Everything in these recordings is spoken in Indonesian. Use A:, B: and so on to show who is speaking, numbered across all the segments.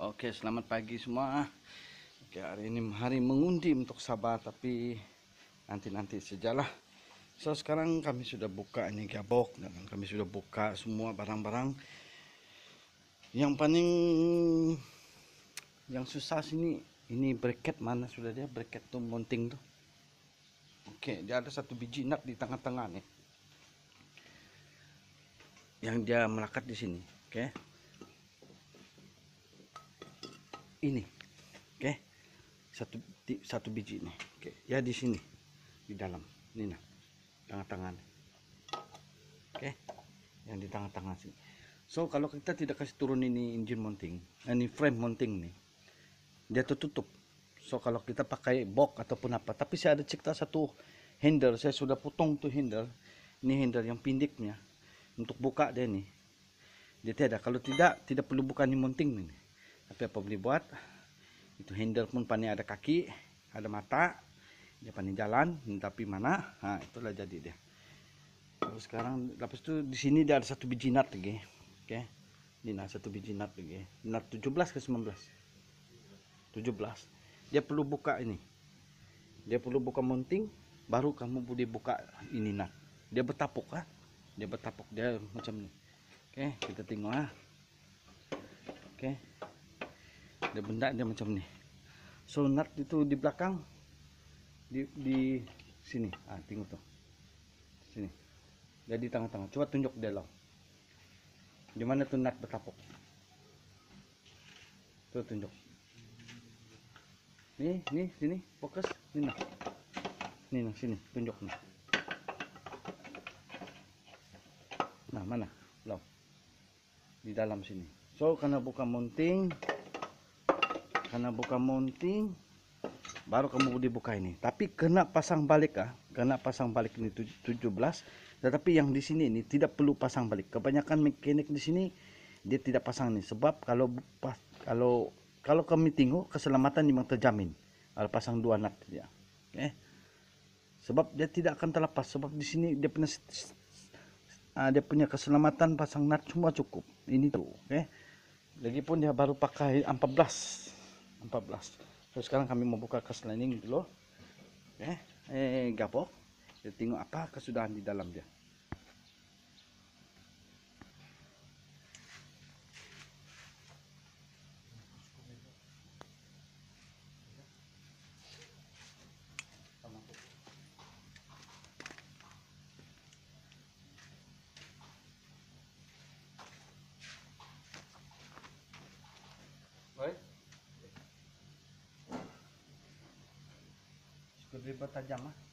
A: Oke, selamat pagi semua. Oke, hari ini hari mengundi untuk Sabah, tapi nanti-nanti sejalah. So, sekarang kami sudah buka ini gabok dan kami sudah buka semua barang-barang. Yang paling yang susah sini ini bracket mana sudah dia bracket tuh mounting tuh. Oke, dia ada satu biji nut di tengah-tengah nih. Yang dia melekat di sini, oke. Ini. Oke. Satu di- satu biji nih oke. Ya di sini. Di dalam. Ini nah. Tengah-tengah nih. oke. Yang di tengah-tengah sini. So kalau kita tidak kasih turun ini engine mounting ini frame mounting nih dia tertutup. So kalau kita pakai box ataupun apa tapi saya ada cipta satu handle. Saya sudah potong tuh handle. Ini handle yang pindiknya untuk buka dia nih. Dia tidak kalau tidak tidak perlu buka ini mounting nih tapi apa boleh buat? Itu handle pun pani ada kaki ada mata dia pani jalan tapi mana nah itulah jadi dia. Terus sekarang lepas itu di sini dia ada satu biji nut lagi oke? Ini nah satu biji nut lagi. Nut 17 ke 19 17 dia perlu buka ini. Dia perlu buka mounting baru kamu boleh buka ini nut. Dia bertapuk ah dia bertapuk dia macam ni. Oke kita tengok ah oke dia benda dia macam ni. So nut itu di belakang di di sini. Ah tengok tuh sini. Dia di tengah-tengah. Coba tunjuk dia lah. Di mana nut bertapuk? Tuh tunjuk. Nih nih sini. Fokus. Ini nah nih sini. Tunjuk nah nah mana? Lo di dalam sini. So karena buka mounting karena buka mounting baru kamu boleh buka ini. Tapi kena pasang balik ah. Kena pasang balik ini tuj- 17 tetapi yang di sini ini tidak perlu pasang balik. Kebanyakan mekanik di sini dia tidak pasang ini. Sebab kalau kalau kalau kami tengok keselamatan memang terjamin. Kalau pasang dua nut dia oke sebab dia tidak akan terlepas. Sebab di sini dia punya ah, dia punya keselamatan pasang nut semua cukup. Ini tuh oke lagipun dia baru pakai 14 14 so sekarang kami mau buka kas lining dulu. Oke eh gapok kita tengok apa kesudahan di dalam dia Screwdriver tajam ah.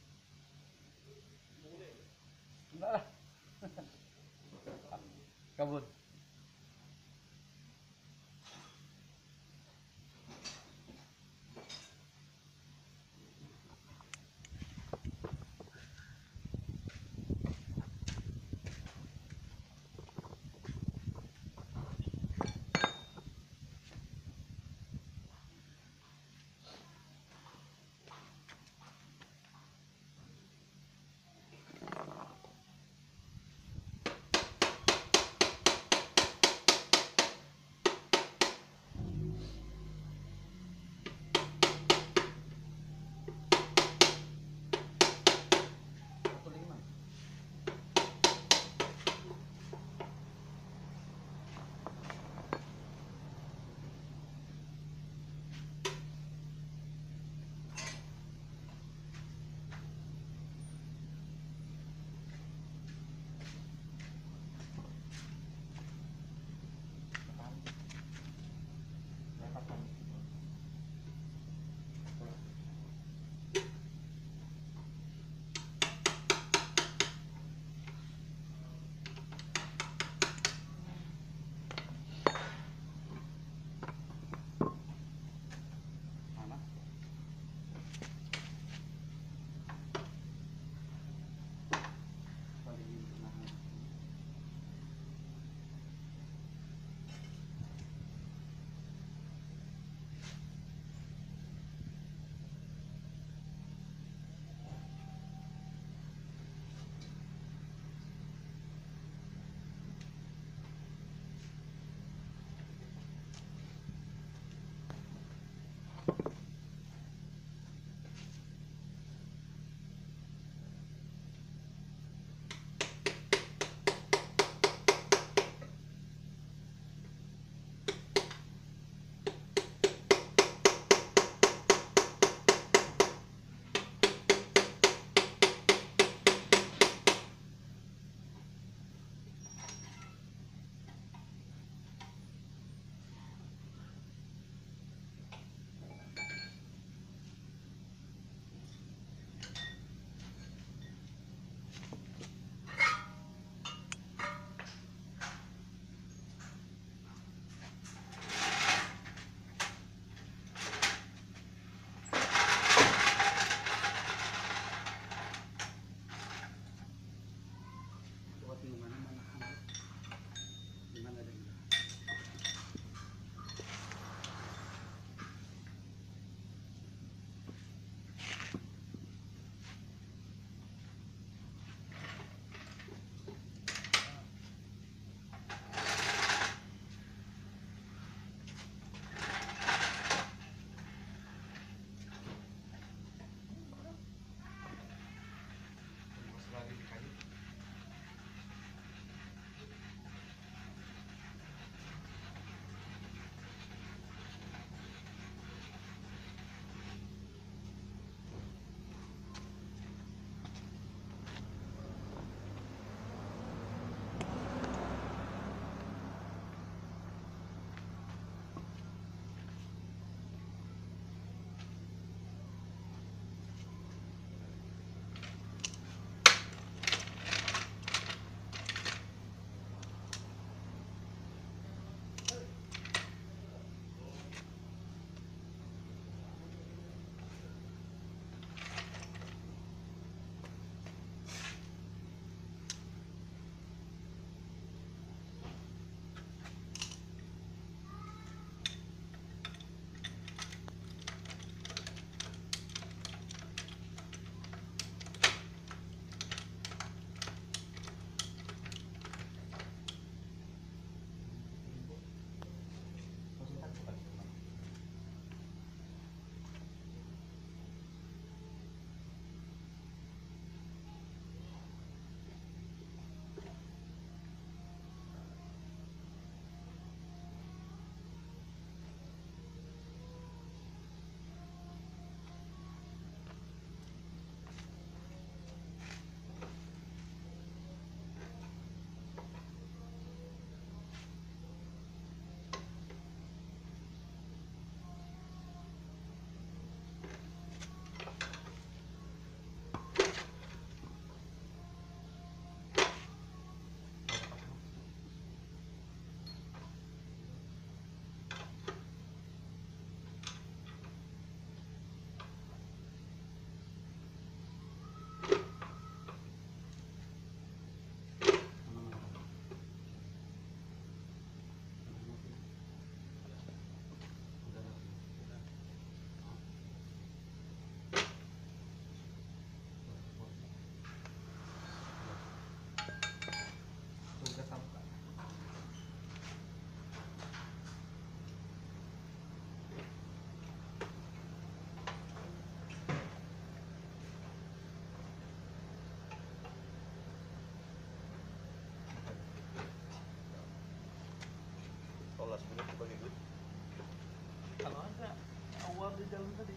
A: Awal di dalam tadi.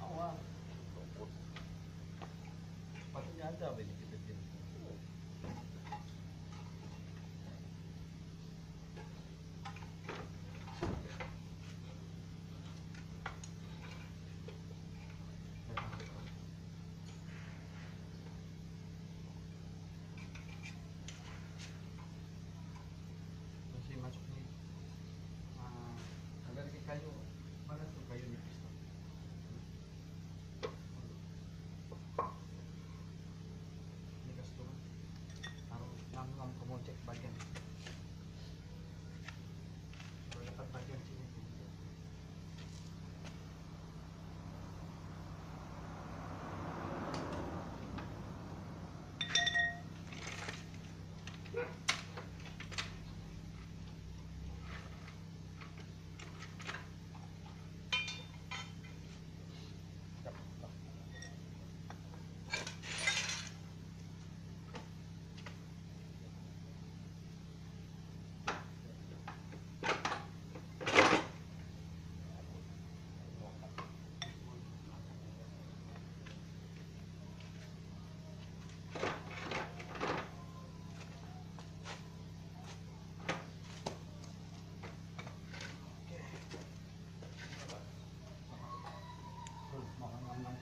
A: Awal. Sepatunya ada apa ini kita pilih. Masih masuk nih. Ah, ada lagi kayu. Mana tuh kayu nipis tuh? Ini kasih Taruh ngam ngam kamu cek bagian. Kalau dapat bagian sini. Tuh, makan ngam ngam.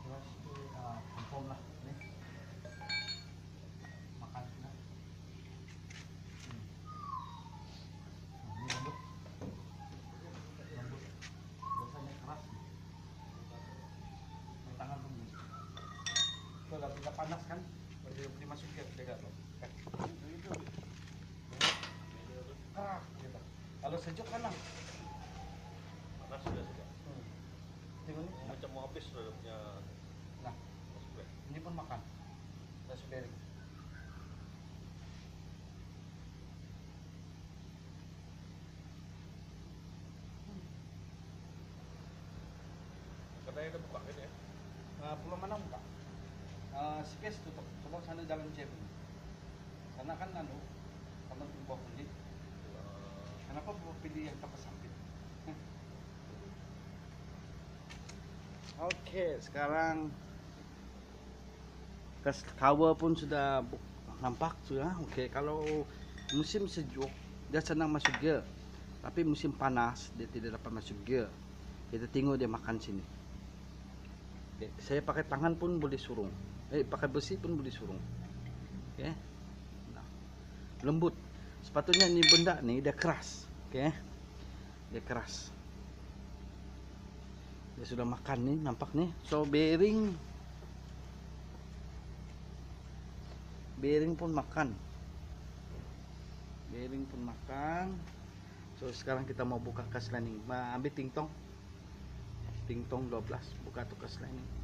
A: Terus itu ah, confirm lah. Nih. Makan na. Hmm. Nah, ini lembut. Lembut. Biasanya keras. May tangan pun nih. Kita panas kan? Yung primasok yan. Teka, no? Ah, gitu. Kalau sejuk kan lang.
B: Panas sudah sudah.
A: Hmm. Tingnan niyo.
B: Macam mau habis sudah punya
A: Nah, Hindi pun makan. Nasi bering.
B: Katanya ada buka kan ya?
A: Uh, belum mana buka. Uh, space tutup. Coba sana dalam gym. Sana kan anu, kamu bawa pilih. Kenapa bawa pilih yang tepat samping? Oke, sekarang kas kawa pun sudah nampak sudah. Oke, kalau musim sejuk dia senang masuk gear. Tapi musim panas dia tidak dapat masuk gear. Kita tengok dia makan sini. Saya pakai tangan pun boleh surung. Eh, pakai besi pun boleh surung. Oke. Nah, lembut. Sepatutnya ini benda nih dia keras. Oke. Dia keras. Dia sudah makan nih, nampak nih. So bearing bearing pun makan. Bearing pun makan. So sekarang kita mau buka kas lining. Ma ambil tingtong. Tingtong 12, buka tuh kas lining.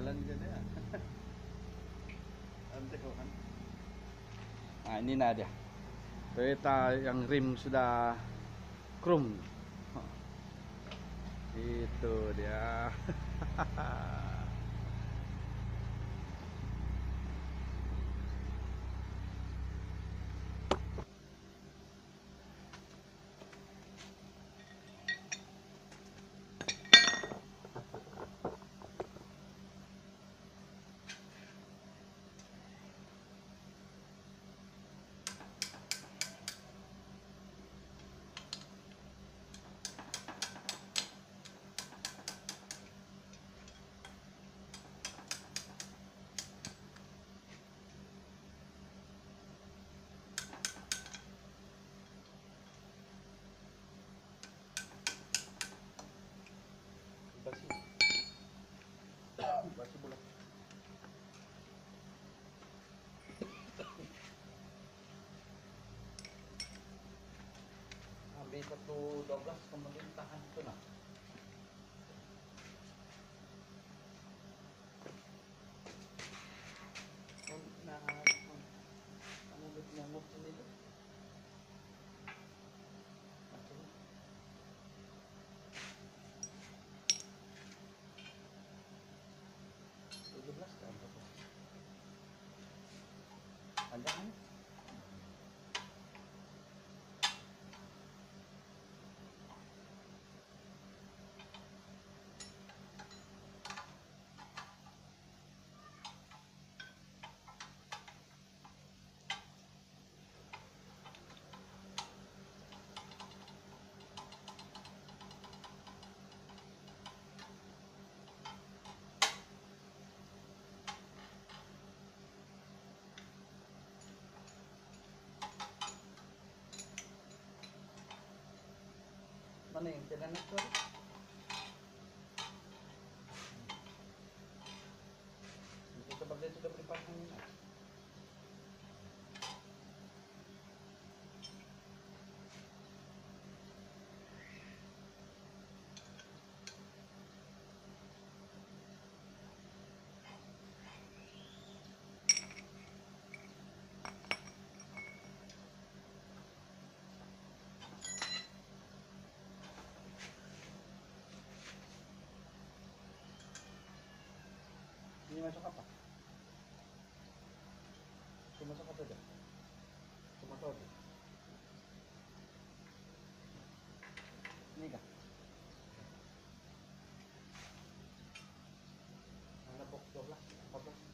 A: jalan juga dia. Nanti kau kan. Ini dia. Toyota yang rim sudah chrome. Itu dia. dari Ketu 12 pemerintahan itu nah nah kamu nyambung sendiri Tandaan también. masak apa? cuma masak apa aja? Cuma tahu aja. Ini kah? ada box 12, 14.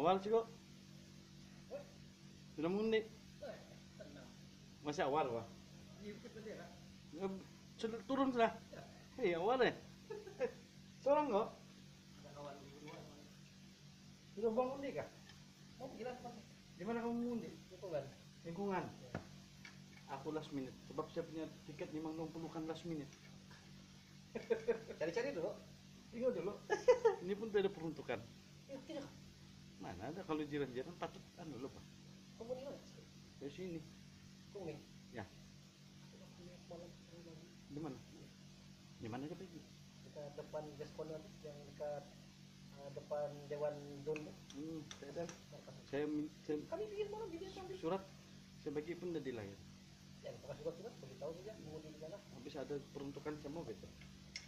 A: Awal sih kok. Sudah menit. Masih awal wah. Ya, sudah turun sudah. Iya awal deh. Seorang kok. Sudah bangun di kah?
C: Gila Pak.
A: Di mana kamu mengundi?
C: Lingkungan.
A: Lingkungan. Aku last minute. Sebab saya punya tiket memang 60 kan last minute.
C: Cari-cari dulu.
A: Tengok dulu. Ini pun tidak peruntukan.
C: Ya, tidak.
A: Mana ada kalau jiran-jiran patut anu loh pak.
C: Kamu di mana?
A: Dari sini.
C: Kuning.
A: Ya. Di mana? Di mana aja pergi?
C: Dekat depan Gaskonan yang dekat uh, depan Dewan Dun.
A: Hmm, saya. Saya, saya
C: Kami bikin malam bikin sambil.
A: surat saya bagi pun udah di layar.
C: Ya, kita kasih surat beritahu saja mengundi di mana.
A: Habis ada peruntukan sama gitu.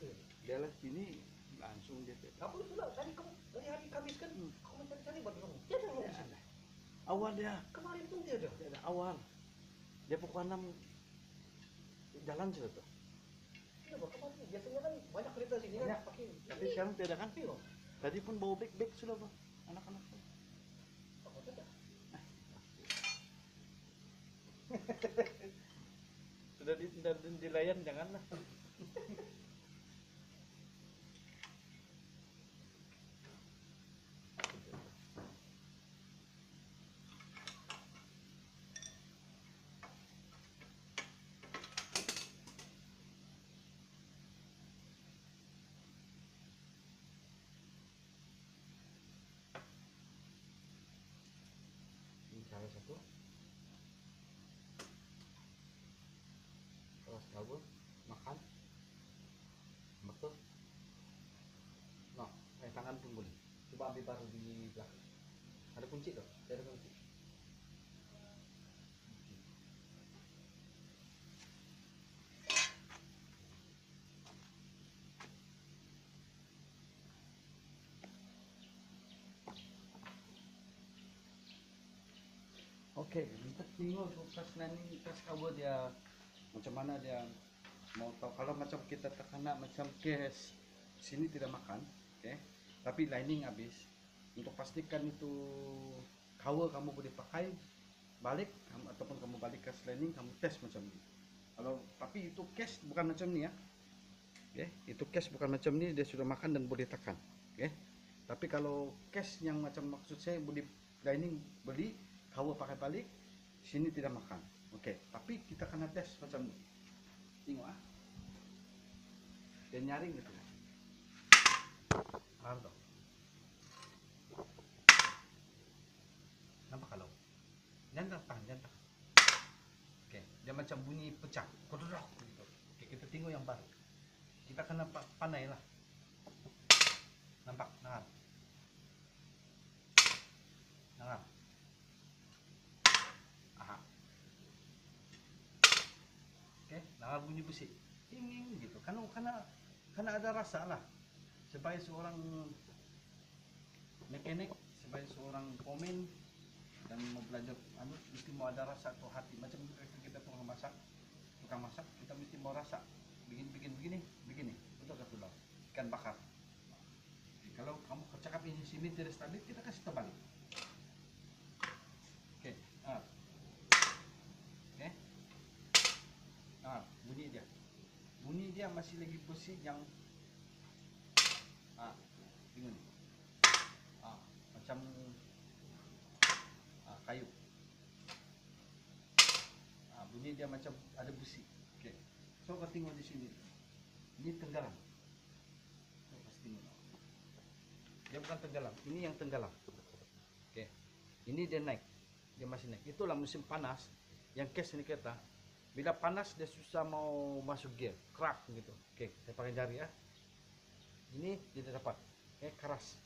C: Iya.
A: Dia lah sini langsung dia tidak.
C: Kamu sudah tadi kamu dari hari Kamis kan
A: Hmm.
C: kamu mencari-cari buat kamu. Dia ada sana.
A: Awal dia,
C: Kemarin pun dia ada.
A: ada awal. Dia pukul 6 jalan sudah tuh.
C: Kenapa kemarin? Biasanya kan banyak kereta sini
A: Banyak.
C: kan pakai.
A: Tapi sekarang tidak kan?
C: Iya.
A: Tadi pun bawa bag-bag sudah pak. Anak-anak.
C: Oh, tidak.
A: Sudah di, sudah di, di layar janganlah. Salah satu. Terus kabur, makan. Betul. No, eh tangan boleh.
C: Coba ambil baru di belakang. Ada kunci tuh.
A: Oke, kita tengok pas nanti pas kabur dia macam mana dia mau tahu kalau macam kita terkena macam kes sini tidak makan, oke? Tapi lining habis. Untuk pastikan itu cover kamu boleh pakai balik kamu, ataupun kamu balik ke lining kamu tes macam ini. Kalau tapi itu cash bukan macam ni ya. Oke, itu cash bukan macam ni dia sudah makan dan boleh tekan. Oke. Tapi kalau cash yang macam maksud saya boleh lining beli cover pakai balik sini tidak makan. Oke tapi kita kena tes macam ni. Tengok ah. Dia nyaring gitu. Ardo nampak kalau? Jangan tahan jangan tahan oke dia macam bunyi pecah. Kodok gitu. Oke kita tengok yang baru. Kita kena pa- panai lah nampak? Nah. Nah dengar bunyi besi. Ting gitu. Karena karena karena ada rasa lah. Sebagai seorang mekanik, sebagai seorang komen dan mau belajar anu mesti mau ada rasa atau hati macam kita tukang masak tukang masak kita mesti mau rasa bikin bikin begini begini betul kata bang ikan bakar kalau kamu cakap ini sini tidak stabil kita kasih terbalik oke ah bunyi dia. Bunyi dia masih lagi posisi yang ah, tengok ni. Ah, macam ah, kayu. Ah, bunyi dia macam ada busi. Okey. So kau tengok di sini. Ini tenggelam. So, tengok. Dia bukan tenggelam, ini yang tenggelam. Okey. Ini dia naik. Dia masih naik. Itulah musim panas yang case ini kita bila panas dia susah mau masuk gear. Kerak gitu. Oke saya pakai jari ya. Ini tidak dapat. Eh keras.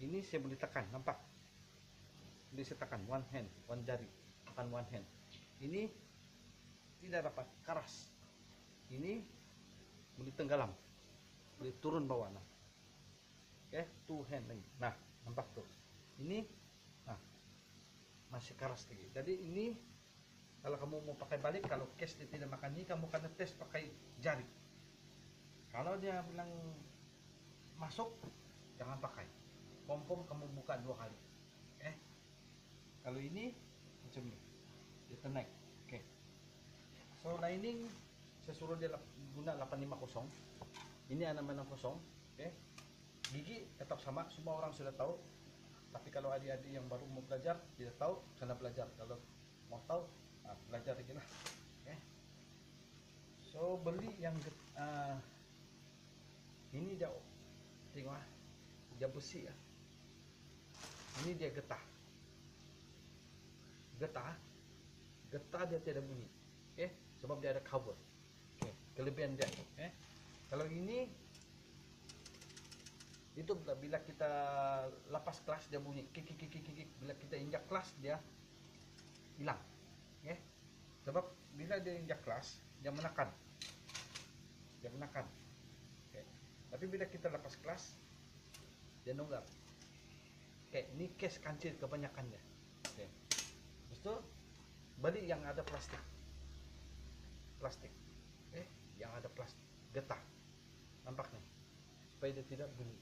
A: Ini saya boleh tekan nampak? Boleh saya tekan? One hand one jari. Tekan one hand. Ini tidak dapat. Keras. Ini boleh tenggelam. Boleh turun bawah nah. Oke two hand lagi. Nah nampak tuh. Ini nah masih keras lagi. Jadi ini kalau kamu mau pakai balik kalau cash dia tidak makan ini kamu kena tes pakai jari. Kalau dia bilang masuk jangan pakai. Pom pom kamu buka dua kali. Eh kalau ini macam ini dia naik oke. So lining saya suruh dia guna 850 ini 660 oke. Gigi tetap sama semua orang sudah tahu. Tapi kalau adik-adik yang baru mau belajar tidak tahu sana belajar. Kalau mau tahu ah, belajar aja lah. Oke. So beli yang ah, ini dia tengok ah. Dia besi ya ini dia getah. Getah getah dia tidak bunyi. Oke sebab dia ada cover. Oke kelebihan dia. Oke. Kalau ini itu bila- kita lepas kelas dia bunyi kik kik kik kik. Bila kita injak kelas dia hilang oke sebab bila dia injak kelas dia menekan. Dia menekan. Oke. Tapi bila kita lepas kelas dia nonggar oke ini case kancil kebanyakan dia. Oke. Lepas itu balik yang ada plastik. Plastik. Oke. Yang ada plastik. Getah. Nampak nih supaya dia tidak bunyi.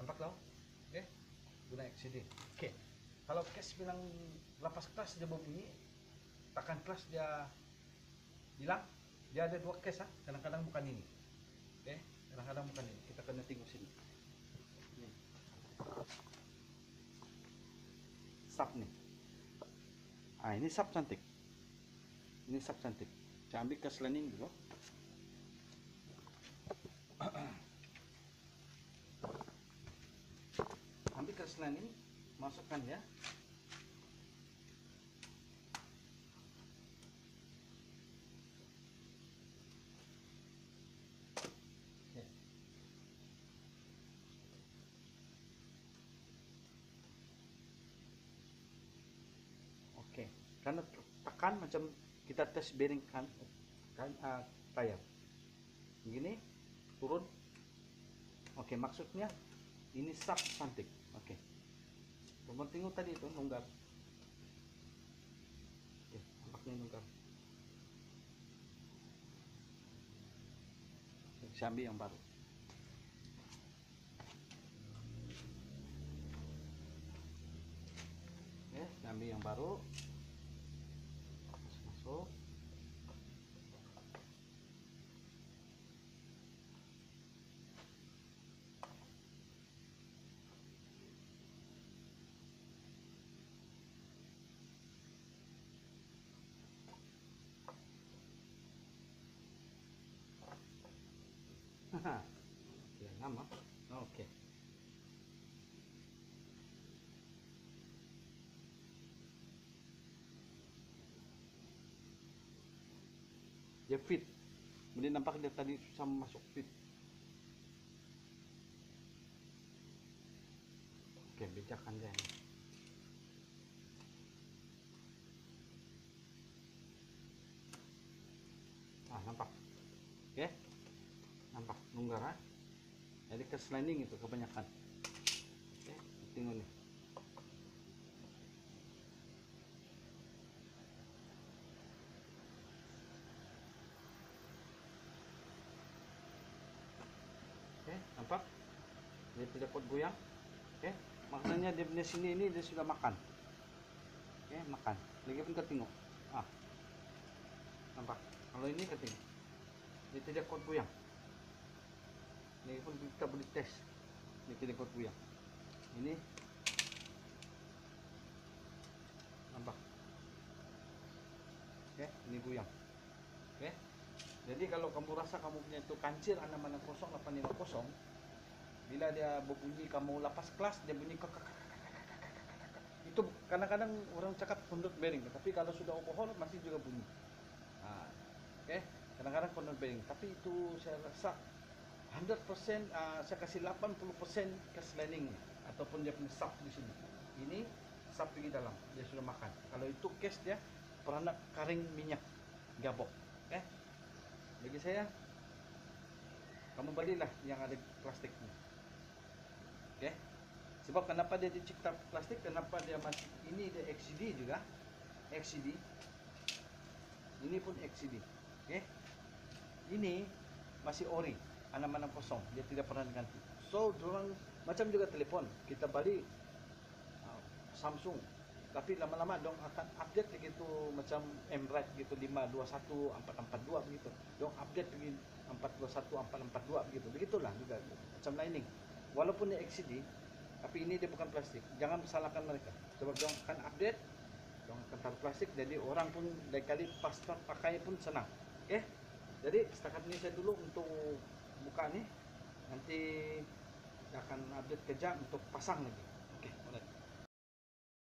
A: Nampak tau? Oke. Guna XCD oke. Kalau case bilang lepas kelas dia berbunyi tekan kelas dia hilang dia ada dua case ah. Kadang-kadang bukan ini. Oke? Kadang-kadang bukan ini. Kita kena tengok sini. Nih. Sub nih. Ah ini sub cantik. Ini sub cantik. Saya ambil ke dulu. Ambil ke sliding masukkan ya Oke. Oke, karena tekan macam kita tes bearing kan, kan ah, tayar. Begini, turun. Oke, maksudnya ini sub cantik. Oke. Teman tengok tadi itu nunggar. Oke, nampaknya nunggar. Saya ambil yang baru. Oke, saya ambil yang baru. Masuk, masuk. Haha. Ya, nama. Oke. Dia fit. Kemudian nampak dia tadi susah masuk fit. Oke, bejakan dia ini. Ah, nampak. Oke. Ah. Jadi ke sliding itu kebanyakan. Oke, tengok nih. Oke, nampak? Dia tidak kuat goyang. Oke, maknanya dia punya sini ini dia sudah makan. Oke, makan. Lagi pun ketingok. Ah. Nampak? Kalau ini ketingok. Dia tidak kuat goyang. Ini pun kita boleh tes. Ini tidak kuat goyang. Ini nampak. Oke, ini goyang. Oke. Jadi kalau kamu rasa kamu punya itu kancil 660 850 bila dia berbunyi kamu lepas kelas dia bunyi kek. itu kadang-kadang orang cakap conduit bearing tapi kalau sudah overhaul masih juga bunyi nah, oke kadang-kadang conduit bearing tapi itu saya rasa 100% ah, saya kasih 80% ke sliding ataupun dia punya sub di sini. Ini sub pergi dalam. Dia sudah makan. Kalau itu case dia peranak karing minyak. Gabok. Oke bagi saya kamu belilah yang ada plastiknya oke sebab kenapa dia dicipta plastik? Kenapa dia masih ini dia XCD juga. XCD ini pun XCD oke ini masih ori anak-anak kosong dia tidak pernah diganti. So dorang macam juga telepon kita balik uh, Samsung. Tapi lama-lama dong akan update begitu macam Embrace gitu 521 442 begitu. Dong update begini 421 442 begitu. Begitulah juga macam lining walaupun dia XCD tapi ini dia bukan plastik. Jangan salahkan mereka. Sebab dia akan update dia akan taruh plastik jadi orang pun dari kali pas pakai pun senang. Oke jadi setakat ini saya dulu untuk buka nih nanti akan update kerja untuk pasang lagi